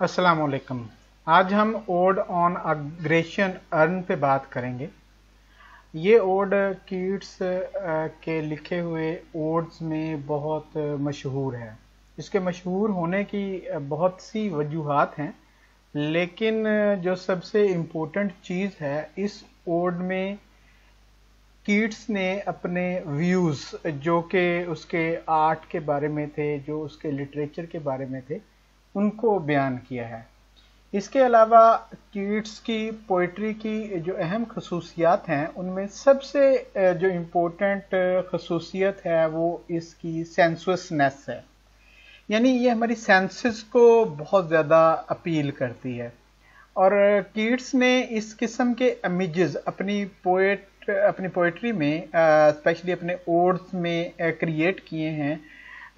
अस्सलाम वालेकुम आज हम ओड ऑन अग्रेशन अर्न पे बात करेंगे। ये ओड कीट्स के लिखे हुए ओड्स में बहुत मशहूर है। इसके मशहूर होने की बहुत सी वजूहत हैं, लेकिन जो सबसे इम्पोर्टेंट चीज़ है, इस ओड में कीट्स ने अपने व्यूज़ जो कि उसके आर्ट के बारे में थे, जो उसके लिटरेचर के बारे में थे उनको बयान किया है। इसके अलावा कीट्स की पोइट्री की जो अहम खसूसियात हैं, उनमें सबसे जो इम्पोर्टेंट खसूसियत है, वो इसकी सेंसुसनेस है। यानी ये हमारी सेंसेस को बहुत ज़्यादा अपील करती है। और कीट्स ने इस किस्म के इमेजेस अपनी पोएट, अपनी पोइट्री में स्पेशली अपने ओड्स में क्रिएट किए हैं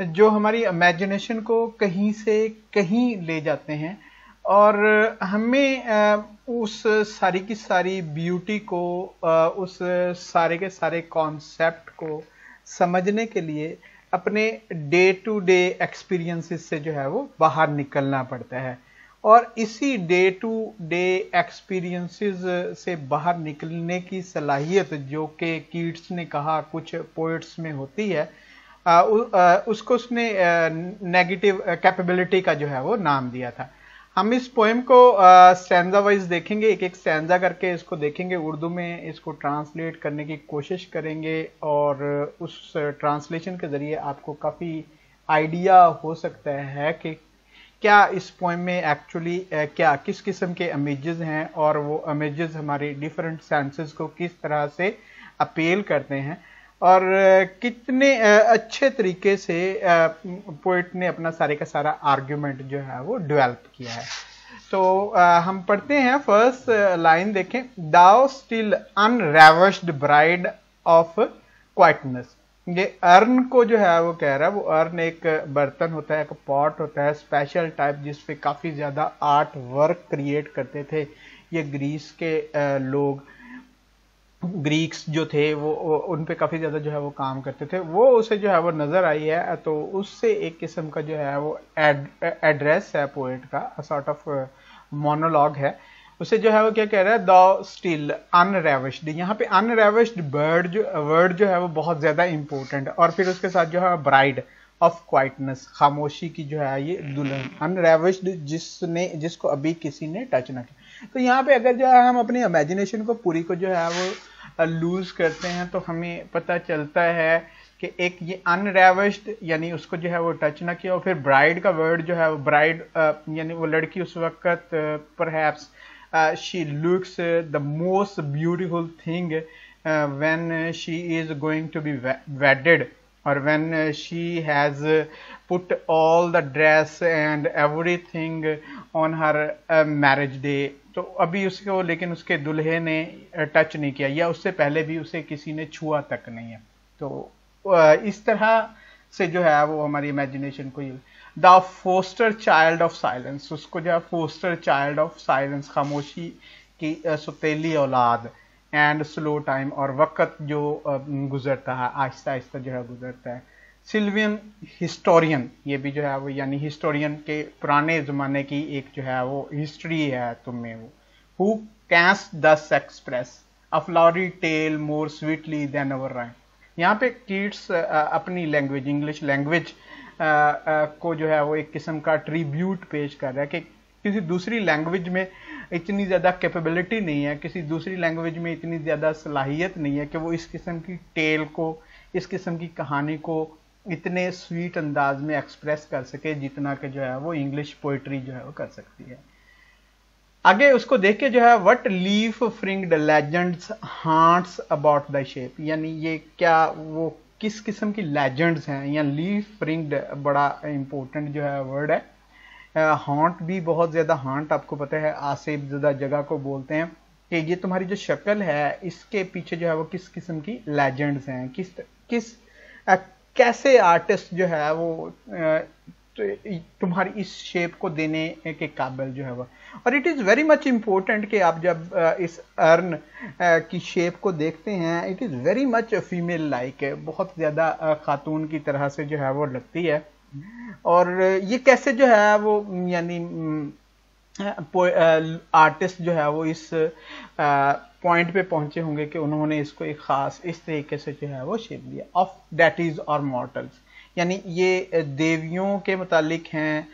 जो हमारी इमेजिनेशन को कहीं से कहीं ले जाते हैं और हमें उस सारी की सारी ब्यूटी को उस सारे के सारे कॉन्सेप्ट को समझने के लिए अपने डे टू डे एक्सपीरियंसेस से जो है वो बाहर निकलना पड़ता है। और इसी डे टू डे एक्सपीरियंसेस से बाहर निकलने की सलाहियत जो कि कीट्स ने कहा, कुछ पोइट्स में होती है उसको उसने नेगेटिव कैपेबिलिटी का जो है वो नाम दिया था। हम इस पोएम को स्टैंडा वाइज देखेंगे एक एक स्टैंडा करके इसको देखेंगे, उर्दू में इसको ट्रांसलेट करने की कोशिश करेंगे और उस ट्रांसलेशन के ज़रिए आपको काफ़ी आइडिया हो सकता है कि क्या इस पोएम में एक्चुअली क्या, किस किस्म के इमेजेस हैं और वो इमेजेस हमारे डिफरेंट सेंसेस को किस तरह से अपील करते हैं। और कितने अच्छे तरीके से पोइट ने अपना सारे का सारा आर्ग्यूमेंट जो है वो डेवलप किया है। तो हम पढ़ते हैं फ़र्स्ट लाइन देखें। Thou still unravished bride of quietness ये अर्न को जो है वो कह रहा है, वो अर्न एक बर्तन होता है, एक पॉट होता है स्पेशल टाइप जिसपे काफ़ी ज़्यादा आर्ट वर्क क्रिएट करते थे। ये ग्रीस के लोग। ग्रीक्स जो थे वो उन पे काफ़ी ज़्यादा जो है वो काम करते थे। वो उसे जो है वो नज़र आई है तो उससे एक किस्म का जो है वो एड, एड्रेस है पोएट का सॉर्ट ऑफ़ मोनोलॉग है। उसे जो है वो क्या कह रहा है? द स्टिल अनरेविश्ड यहाँ पे अनरेविश्ड बर्ड जो वर्ड जो है वो बहुत ज़्यादा इंपॉर्टेंट और फिर उसके साथ जो है ब्राइड ऑफ़ क्वाइटनेस खामोशी की जो है ये दुल्हन। अनरेविश्ड जिसने जिसको अभी किसी ने टच ना किया। तो यहाँ पे अगर जो है हम अपनी इमेजिनेशन को पूरी को जो है वो लूज करते हैं तो हमें पता चलता है कि एक ये अनरेवस्ड यानी उसको जो है वो टच ना किया, और फिर ब्राइड का वर्ड जो है वो ब्राइड यानी वो लड़की उस वक्त पर she looks the most beautiful thing when she is going to be wedded or when uh, she has uh, put all the dress and everything on her uh, marriage day. तो अभी उसको लेकिन उसके दुल्हे ने टच नहीं किया या उससे पहले भी उसे किसी ने छुआ तक नहीं है। तो इस तरह से जो है वो हमारी इमेजिनेशन को the foster child of silence उसको जो है फोस्टर चाइल्ड ऑफ़ साइलेंस खामोशी की सुतीली औलाद। एंड स्लो टाइम और वक्त जो गुजरता है, आहिस्ता आहिस्ता जो है गुजरता है। सिल्वियन हिस्टोरियन, ये भी जो है वो, यानी हिस्टोरियन के पुराने ज़माने की एक जो है वो हिस्ट्री है तुम्हें वो। Who canst thus express a flowery tale more sweetly than our rhyme यहाँ पे कीट्स अपनी लैंग्वेज इंग्लिश लैंग्वेज को जो है वो एक किस्म का ट्रिब्यूट पेश कर रहा है कि किसी दूसरी लैंग्वेज में इतनी ज़्यादा कैपेबिलिटी नहीं है, किसी दूसरी लैंग्वेज में इतनी ज़्यादा सलाहियत नहीं है कि वो इस किस्म की टेल को, इस किस्म की कहानी को इतने स्वीट अंदाज में एक्सप्रेस कर सके जितना कि जो है वो इंग्लिश पोइट्री जो है वो कर सकती है। आगे उसको देख के जो है what leaf fringed legends haunts about the shape यानी ये क्या वो किस किस्म की लेजेंड्स हैं? या लीफ फ्रिंग्ड बड़ा इंपॉर्टेंट जो है वर्ड है? हॉन्ट भी बहुत ज़्यादा हॉन्ट आपको पता है आसेब ज़्यादा जगह को बोलते हैं कि ये तुम्हारी जो शक्ल है इसके पीछे जो है वो किस किस्म की लेजेंड्स हैं किस किस आ, कैसे आर्टिस्ट जो है वो तुम्हारी इस शेप को देने के काबिल जो है वो। और it is very much important कि आप जब इस अर्न की शेप को देखते हैं it is very much female like बहुत ज़्यादा खातून की तरह से जो है वो लगती है। और ये कैसे जो है वो, यानी आर्टिस्ट जो है वो इस पॉइंट पे पहुँचे होंगे कि उन्होंने इसको एक खास इस तरीके से जो है वो शेप दिया। ऑफ़ डेट इज़ और मॉर्टल्स यानी ये देवियों के मुतालिक हैं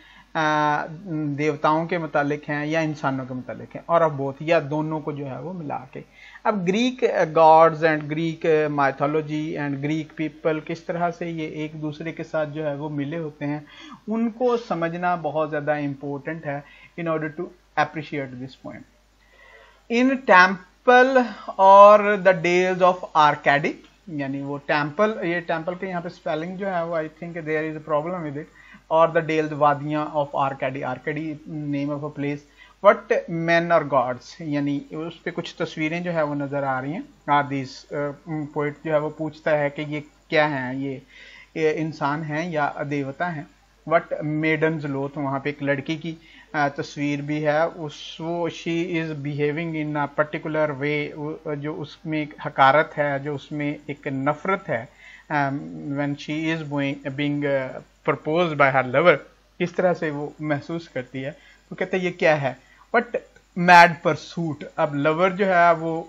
देवताओं के मुतालिक हैं या इंसानों के मुतालिक हैं, और अब बोथ या दोनों को जो है वो मिला के। अब Greek gods and Greek mythology and Greek people किस तरह से ये एक दूसरे के साथ जो है वो मिले होते हैं, उनको समझना बहुत ज़्यादा इम्पोर्टेंट है in order to appreciate this point in temple or the days of Arcady यानी वो टेंपल ये टेंपल के यहाँ पे स्पेलिंग जो है वो I think there is a problem with it or the dales वादियाँ of Arcady Arcady name of a place what men or gods यानी उस पर कुछ तस्वीरें जो है वो नज़र आ रही हैं। आर दिस पोइट जो है वो पूछता है कि ये क्या है? ये, ये इंसान हैं या देवता हैं? वट मेडन्स लो तो वहाँ पे एक लड़की की तस्वीर भी है। उस वो she is behaving in a particular way जो उसमें एक हकारत है जो उसमें एक नफरत है। When she is being propose by her lover किस तरह से वो महसूस करती है? तो कहते हैं ये क्या है? But mad pursuit. अब लवर जो है, वो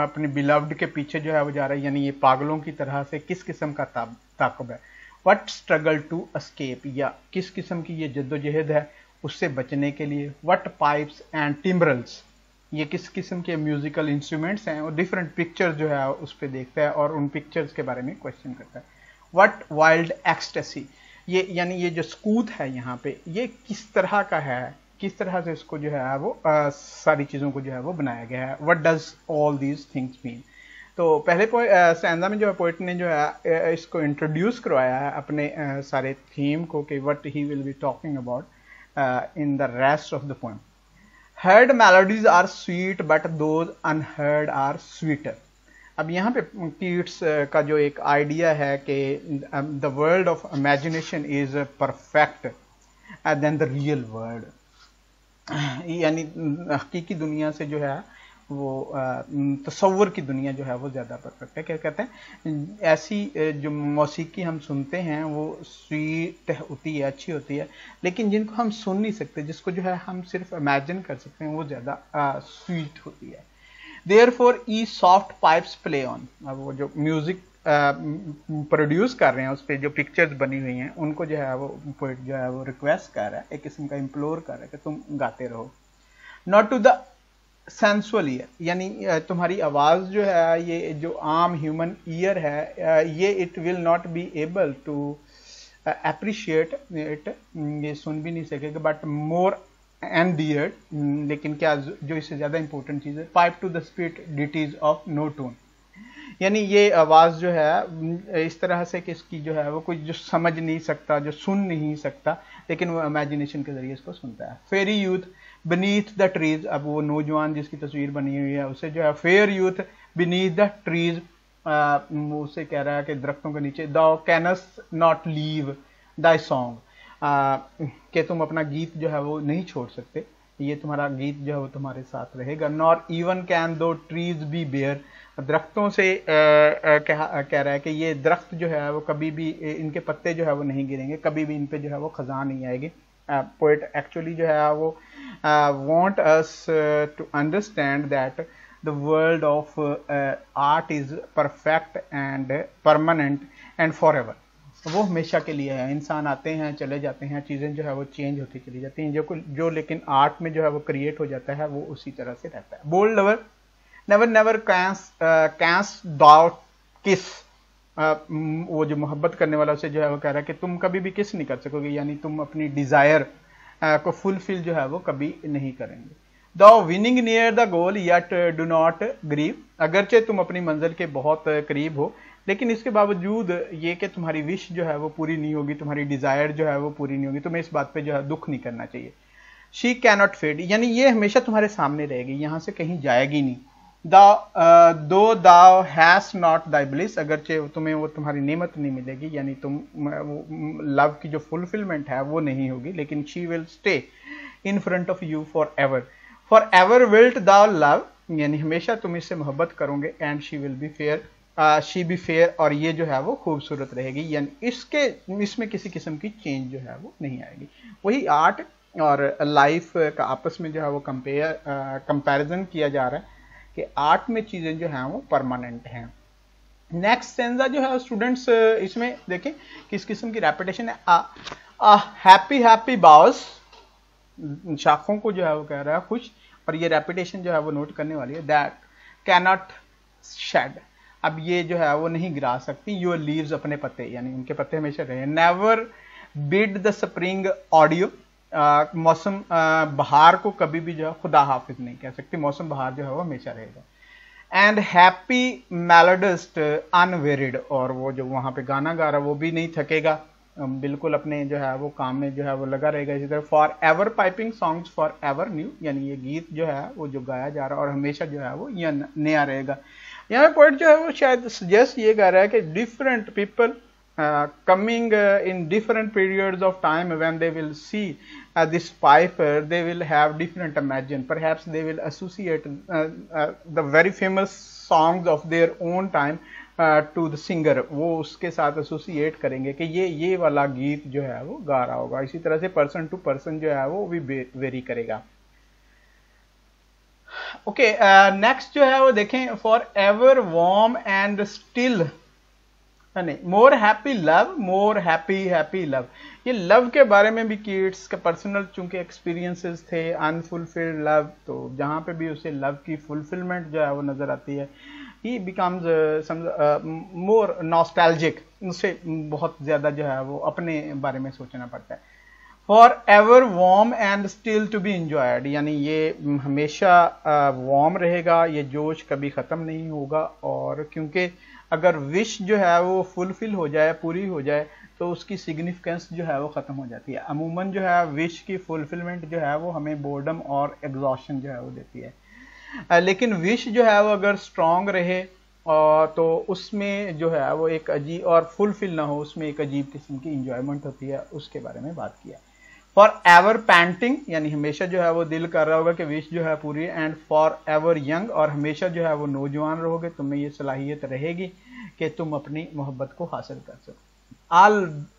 अपने बिलव्ड के पीछे जो है, वो जा रहा है। यानी ये पागलों की तरह से किस किस्म का ताकब है? वट स्ट्रगल टू अस्केप या किस किस्म की ये जद्दोजहद है उससे बचने के लिए? वट पाइप्स एंड टिम्बरल्स ये किस किस्म के म्यूजिकल इंस्ट्रूमेंट्स हैं? और डिफरेंट पिक्चर्स जो है, उस पर देखता है और उन पिक्चर्स के बारे में क्वेश्चन करता है। वट वाइल्ड एक्सटेसी ये, यानी ये जो स्कूत है यहाँ पे, ये किस तरह का है? किस तरह से इसको जो है वो आ, सारी चीज़ों को जो है वो बनाया गया है। What does all these things mean तो पहले सैंदा में जो है पोइट ने जो है इसको इंट्रोड्यूस करवाया है अपने आ, सारे थीम को कि what he will be talking about in the rest of the poem heard melodies are sweet but those unheard are sweeter अब यहाँ पे कीट्स का जो एक आइडिया है कि the world of imagination is perfect than the real world यानी हकीकी दुनिया से जो है, वो तस्वर की दुनिया जो है, वो ज़्यादा परफेक्ट है। क्या कहते हैं? ऐसी जो मौसीकी हम सुनते हैं, वो स्वीट होती है, अच्छी होती है। लेकिन जिनको हम सुन नहीं सकते, जिसको जो है, हम सिर्फ़ इमेजिन कर सकते हैं, वो ज़्यादा स्वीट होती है। Therefore ye soft pipes play on अब वो जो म्यूज़िक प्रोड्यूस कर रहे हैं उस पर जो पिक्चर्स बनी हुई हैं, उनको जो है वो पोइट जो है वो रिक्वेस्ट कर रहा है, एक किस्म का इम्प्लोर कर रहा है कि तुम गाते रहो। Not to the sensual ear यानी तुम्हारी आवाज़ जो है, ये जो आम ह्यूमन ईयर है ये it will not be able to appreciate it ये सुन भी नहीं सकेगा बट मोर एंड डियर लेकिन क्या जो इससे ज़्यादा इंपॉर्टेंट चीज़ है pipe to the speed ditties of no tone यानी ये आवाज़ जो है, इस तरह से कि इसकी जो है, वो कोई जो समझ नहीं सकता, जो सुन नहीं सकता, लेकिन वो इमेजिनेशन के ज़रिए इसको सुनता है। Fair youth beneath the trees अब वो नौजवान जिसकी तस्वीर बनी हुई है, उसे जो है fair youth beneath the trees उसे कह रहा है कि दरख्तों के नीचे the canst not leave thy song कि तुम अपना गीत जो है, वो नहीं छोड़ सकते। ये तुम्हारा गीत जो है वो तुम्हारे साथ रहेगा। Nor even can those trees be bare दरख्तों से कह, कह रहा है कि ये दरख्त जो है वो कभी भी इनके पत्ते जो है वो नहीं गिरेंगे कभी भी इन पे जो है वो खजा नहीं आएगी। पोइट एक्चुअली जो है वो want us to understand that the world of art is perfect and permanent and forever वो हमेशा के लिए है। इंसान आते हैं चले जाते हैं चीज़ें जो है वो चेंज होती चली जाती हैं। जो जो लेकिन आर्ट में जो है वो क्रिएट हो जाता है वो उसी तरह से रहता है। Bold lover never never canst canst doubt kiss वो जो मोहब्बत करने वाला उसे जो है वो कह रहा है कि तुम कभी भी किस नहीं कर सकोगे यानी तुम अपनी डिज़ायर uh, को फुलफिल जो है वो कभी नहीं करेंगे। The winning near the goal yet do not grieve अगरचे तुम अपनी मंजिल के बहुत करीब हो लेकिन इसके बावजूद ये कि तुम्हारी विश जो है वो पूरी नहीं होगी, तुम्हारी डिज़ायर जो है वो पूरी नहीं होगी तुम्हें इस बात पे जो है दुख नहीं करना चाहिए। शी कैनॉट फेड यानी ये हमेशा तुम्हारे सामने रहेगी, यहाँ से कहीं जाएगी नहीं। द दो दाव हैज़ नॉट दाई ब्लिस अगरचे तुम्हें वो तुम्हारी नेमत नहीं मिलेगी, यानी तुम लव की जो फुलफिलमेंट है वो नहीं होगी, लेकिन she will stay in front of you forever forever wilt the love यानी हमेशा तुम इससे मोहब्बत करोगे and she will be fair she be fair, और ये जो है वो खूबसूरत रहेगी। यानी इसके, इसमें किसी किस्म की चेंज जो है वो नहीं आएगी। वही आर्ट और लाइफ का आपस में जो है वो कंपेयर कंपैरिजन किया जा रहा है कि आर्ट में चीज़ें जो हैं वो परमानेंट हैं। नेक्स्ट सेंजा जो है स्टूडेंट्स इसमें देखें किस किस्म की रेपिटेशन है। हैप्पी हैप्पी बाउस शाखों को जो है वो कह रहा है खुश, और ये रेपिटेशन जो है वो नोट करने वाली है। दैट कैनॉट शेड अब ये जो है, वो नहीं गिरा सकती। योर लीव्स अपने पत्ते, यानी उनके पत्ते हमेशा रहे। Never bid the spring adieu मौसम बहार को कभी भी जो है, खुदा हाफिज नहीं कह सकती। मौसम बहार जो है, वो हमेशा रहेगा। एंड हैप्पी मेलोडिस्ट अनवेरिड और वो जो वहाँ पे गाना गा रहा है वो भी नहीं थकेगा। बिल्कुल अपने जो है, वो काम में जो है, वो लगा रहेगा इसी तरह। Forever piping songs forever new यानी ये गीत जो है, वो जो गाया जा रहा है और हमेशा जो है, वो यह नया रहेगा। यहाँ पोइट जो है वो शायद सजेस्ट ये कह रहा है कि different people coming in different periods of time when they will see this pipe they will have different imagine perhaps they will associate the very famous songs of their own time to the singer वो उसके साथ associate करेंगे कि ये ये वाला गीत जो है वो गा रहा होगा। इसी तरह से पर्सन टू पर्सन जो है वो भी वेरी करेगा। ओके नेक्स्ट जो है वो देखें for ever warm and still नहीं more happy love more happy happy love ये लव के बारे में भी किड्स का पर्सनल चूँकि एक्सपीरियंसेस थे अनफुलफिल्ड लव तो जहाँ पे भी उसे लव की फुलफिलमेंट जो है वो नज़र आती है ही बिकम्स मोर नॉस्टैल्जिक उसे बहुत ज़्यादा जो है वो अपने बारे में सोचना पड़ता है। Forever warm and still to be enjoyed यानी ये हमेशा वॉर्म रहेगा, ये जोश कभी ख़त्म नहीं होगा। और क्योंकि अगर विश जो है वो फुलफिल हो जाए, पूरी हो जाए तो उसकी सिग्निफिकेंस जो है वो ख़त्म हो जाती है। अमूमन जो है विश की फुलफिलमेंट जो है वो हमें बोर्डम और एग्जॉशन जो है वो देती है। लेकिन विश जो है वो अगर स्ट्रांग रहे तो उसमें जो है वो एक अजीब, और फुलफिल ना हो, उसमें एक अजीब किस्म की इंजॉयमेंट होती है। उसके बारे में बात किया। फॉर एवर पेंटिंग यानी हमेशा जो है वो दिल कर रहा होगा कि विश जो है पूरी एंड फॉर एवर यंग और हमेशा जो है वो नौजवान रहोगे, तुम्हें ये सलाहियत रहेगी कि तुम अपनी मोहब्बत को हासिल कर सको। All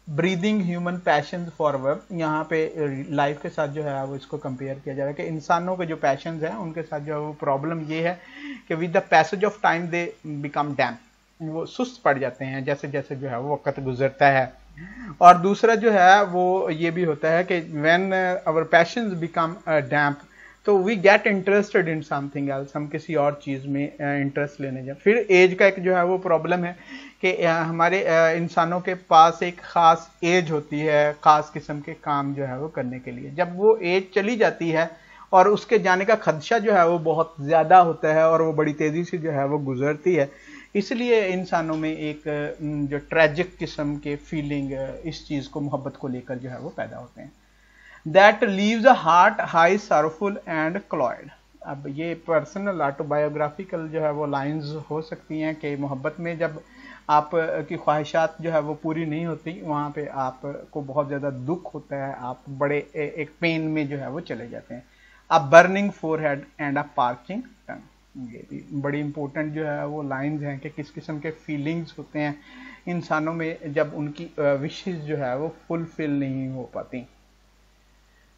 breathing human passion for work यहाँ पे लाइफ के साथ जो है वो इसको कंपेयर किया जा रहा है कि इंसानों के जो पैशन हैं, उनके साथ जो है वो प्रॉब्लम ये है कि with the passage of time they become damp वो सुस्त पड़ जाते हैं, जैसे जैसे जो है वो वक्त गुजरता है। और दूसरा जो है, वो ये भी होता है कि when our passion become damp तो we get interested in something else हम किसी और चीज़ में इंटरेस्ट लेने जाए। फिर एज का एक जो है वो प्रॉब्लम है कि हमारे इंसानों के पास एक ख़ास एज होती है, ख़ास किस्म के काम जो है वो करने के लिए। जब वो एज चली जाती है और उसके जाने का खदशा जो है वो बहुत ज़्यादा होता है और वो बड़ी तेज़ी से जो है वो गुजरती है इसलिए इंसानों में एक जो ट्रेजिक किस्म के फीलिंग इस चीज़ को मोहब्बत को लेकर जो है वो पैदा होते हैं। That leaves a heart high sorrowful and cloyed अब ये पर्सनल ऑटोबायोग्राफिकल जो है वो लाइंस हो सकती हैं कि मोहब्बत में जब आप की ख्वाहिशात जो है वो पूरी नहीं होती वहाँ पे आपको बहुत ज़्यादा दुख होता है आप बड़े ए, एक पेन में जो है वो चले जाते हैं। A burning forehead and a parching tongue ये भी बड़ी इंपॉर्टेंट जो है वो लाइंस हैं कि किस किस्म के फीलिंग्स होते हैं। इंसानों में जब उनकी विशेष जो है वो फुलफिल नहीं हो पाती।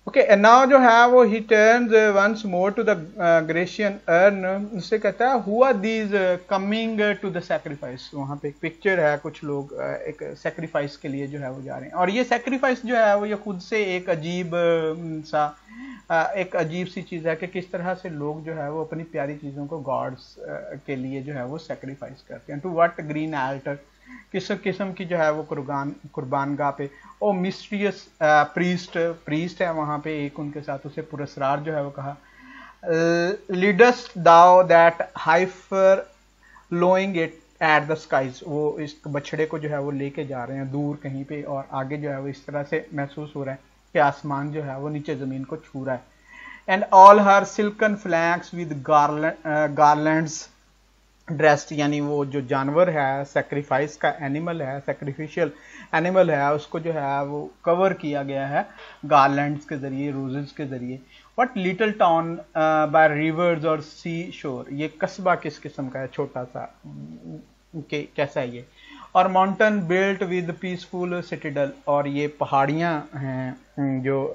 ओके okay, नाउ जो है वो he turns once more to the Grecian urn उससे कहता है who are these coming to the sacrifice वहाँ पे एक पिक्चर है कुछ लोग एक सेक्रीफाइस के लिए जो है वो जा रहे हैं। और ये सेक्रीफाइस जो है वो ये खुद से एक अजीब सा एक अजीब सी चीज़ है कि किस तरह से लोग जो है वो अपनी प्यारी चीज़ों को गॉड्स के लिए जो है वो सेक्रीफाइस करते हैं। टू वट ग्रीन एल्टर किस किस्म की जो है वो कुर्बान कुर्बान गाह पे, ओ मिस्ट्रियस प्रीस्ट प्रीस्ट है वहाँ पे, एक उनके साथ उसे पुरस्कार जो है वो कहा। Leadst thou that heifer lowing at the the skies वो इस बछड़े को जो है वो लेके जा रहे हैं दूर कहीं पे और आगे जो है वो इस तरह से महसूस हो रहा है। कि आसमान जो है वो नीचे ज़मीन को छू रहा है। And all her silken flanks with garlands dressed यानी वो जो जानवर है सेक्रीफाइस का एनिमल है सेक्रीफिशियल एनिमल है, उसको जो है वो कवर किया गया है गार्लैंड्स के ज़रिए रोजेस के ज़रिए। What little town by rivers or sea shore ये कस्बा किस किस्म का है? छोटा सा के, कैसा है ये? Or mountain built with peaceful citadel और ये पहाड़ियाँ हैं जो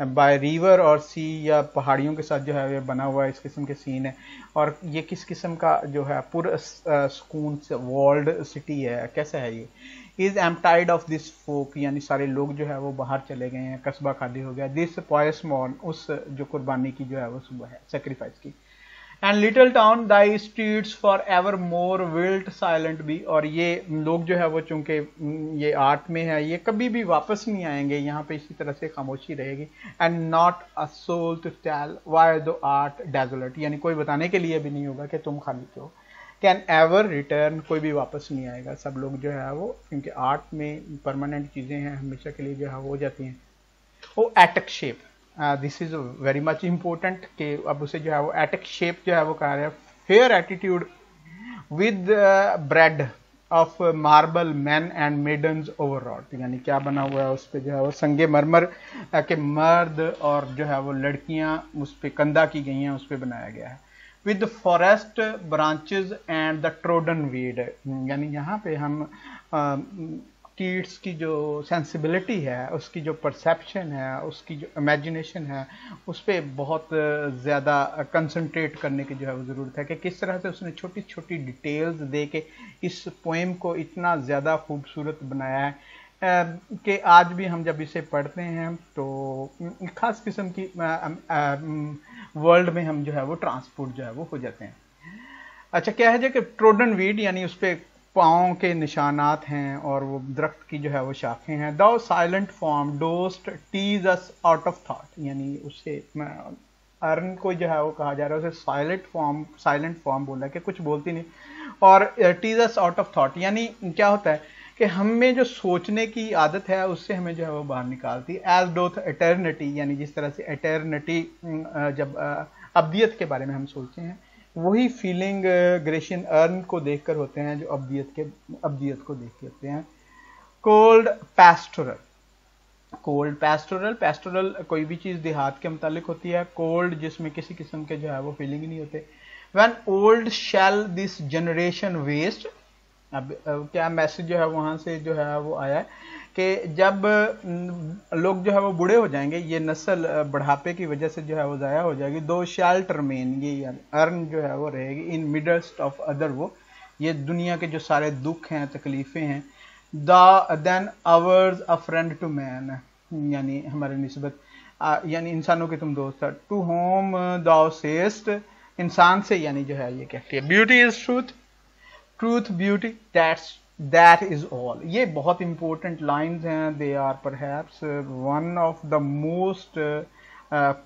बाय रिवर और सी या पहाड़ियों के साथ जो है ये बना हुआ है, इस किस्म के सीन है। और ये किस किस्म का जो है, पूरा सुकून वर्ल्ड सिटी है, कैसा है ये? Is emptied of this folk यानी सारे लोग जो है वो बाहर चले गए हैं, कस्बा खाली हो गया। दिस पॉयस मॉर्न उस जो कुर्बानी की जो है वो सुबह है सेक्रीफाइस की। And little town thy streets for evermore wilt silent भी और ये लोग जो है वो चूँकि ये आर्ट में है, ये कभी भी वापस नहीं आएँगे, यहाँ पे इसी तरह से खामोशी रहेगी। And not a soul to tell why thou art desolate यानी कोई बताने के लिए भी नहीं होगा कि तुम खाली क्यों। कैन एवर रिटर्न कोई भी वापस नहीं आएगा। सब लोग जो है वो, क्योंकि आर्ट में परमानेंट चीज़ें हैं, हमेशा के लिए जो है वो हो जाती हैं। वो Attic shape this is very much important कि अब उसे जो है वो एटक शेप जो है वो कह रहे हैं। Fair attitude with bread of marble men and maidens overall यानी क्या बना हुआ है उस पर जो है वो संगे मरमर के मर्द और जो है वो लड़कियाँ उस पर कंधा की गई हैं, उस पर बनाया गया है। With forest branches and the trodden weed यानी यहाँ पे हम कीट्स की जो सेंसिबिलिटी है, उसकी जो परसेप्शन है, उसकी जो इमेजिनेशन है, उस पर बहुत ज़्यादा कंसंट्रेट करने की जो है वो ज़रूरत है कि किस तरह से उसने छोटी छोटी डिटेल्स दे के इस पोएम को इतना ज़्यादा खूबसूरत बनाया है। कि आज भी हम जब इसे पढ़ते हैं तो ख़ास किस्म की वर्ल्ड में हम जो है वो ट्रांसपोर्ट जो है वो हो जाते हैं। अच्छा क्या है जो कि ट्रोडन वीड यानी उस पर पाँव के निशानात हैं और वो दरख्त की जो है वो शाखें हैं। Thou silent form dost tease us out of thought यानी उससे अर्न को जो है वो कहा जा रहा है, उसे साइलेंट फॉर्म साइलेंट फॉर्म बोला कि कुछ बोलती नहीं। और tease us out of thought यानी क्या होता है कि हमें जो सोचने की आदत है, उससे हमें जो है वो बाहर निकालती है। एज डोथ एटर्निटी यानी जिस तरह से एटर्निटी जब अब्दियत के बारे में हम सोचते हैं वही फीलिंग ग्रेशियन अर्न को देखकर होते हैं, जो अब्दियत के, अब्दियत को देख के होते हैं। Cold pastoral cold pastoral pastoral कोई भी चीज़ देहात के मुतालिक होती है। कोल्ड जिसमें किसी किस्म के जो है वो फीलिंग नहीं होते। When old shall this generation waste अब, क्या मैसेज जो है वहाँ से जो है वो आया है कि जब लोग जो है वो बूढ़े हो जाएँगे ये नस्ल बढ़ापे की वजह से जो है वो ज़ाया हो जाएगी। दो शैल टर्मेन ये अर्न जो है वो रहेगी। इन मिडस्ट ऑफ़ अदर वो ये दुनिया के जो सारे दुख हैं तकलीफ़ें हैं the than ours a friend to man यानी हमारे नस्बत। यानी इंसानों के तुम दोस्त टू होम दाओ सेस्ट इंसान से यानी जो है ये कहती है। Beauty is truth truth beauty that's that is all ये बहुत इंपॉर्टेंट लाइन्स हैं. They are perhaps one of the most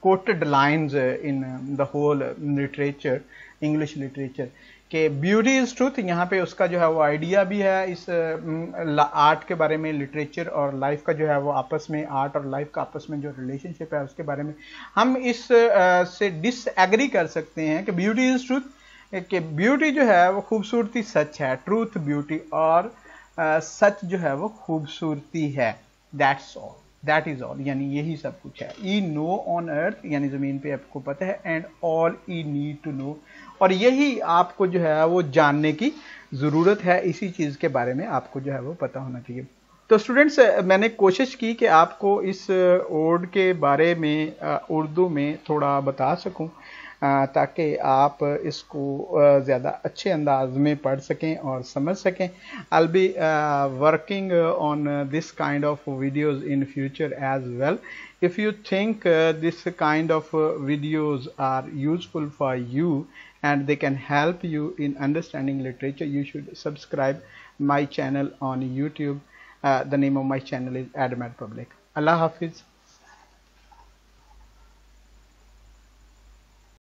quoted lines in the whole literature English literature के ब्यूटी इज़ ट्रूथ यहाँ पे उसका जो है वो आइडिया भी है इस आर्ट uh, के बारे में लिटरेचर और लाइफ का जो है वो आपस में आर्ट और लाइफ का आपस में जो रिलेशनशिप है उसके बारे में. हम इस uh, से डिसएग्री कर सकते हैं कि ब्यूटी इज़ ट्रूथ कि ब्यूटी जो है वो खूबसूरती सच है ट्रूथ ब्यूटी और सच जो है वो खूबसूरती है। That's all that is all यानी यही सब कुछ है। ई नो ऑन अर्थ यानी ज़मीन पे आपको पता है and all ye need to know और यही आपको जो है वो जानने की ज़रूरत है, इसी चीज़ के बारे में आपको जो है वो पता होना चाहिए। तो स्टूडेंट्स मैंने कोशिश की कि आपको इस ओड के बारे में उर्दू में थोड़ा बता सकूँ। ताकि आप इसको ज़्यादा अच्छे अंदाज में पढ़ सकें और समझ सकें। I'll be working on this kind of videos in future as well if you think this kind of videos are useful for you and they can help you in understanding literature you should subscribe my channel on YouTube the name of my channel is admit public अल्लाह हाफिज़